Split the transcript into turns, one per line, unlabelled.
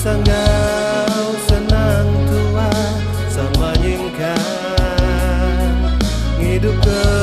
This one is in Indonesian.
sangau senang tua sama nyingkan hidup ke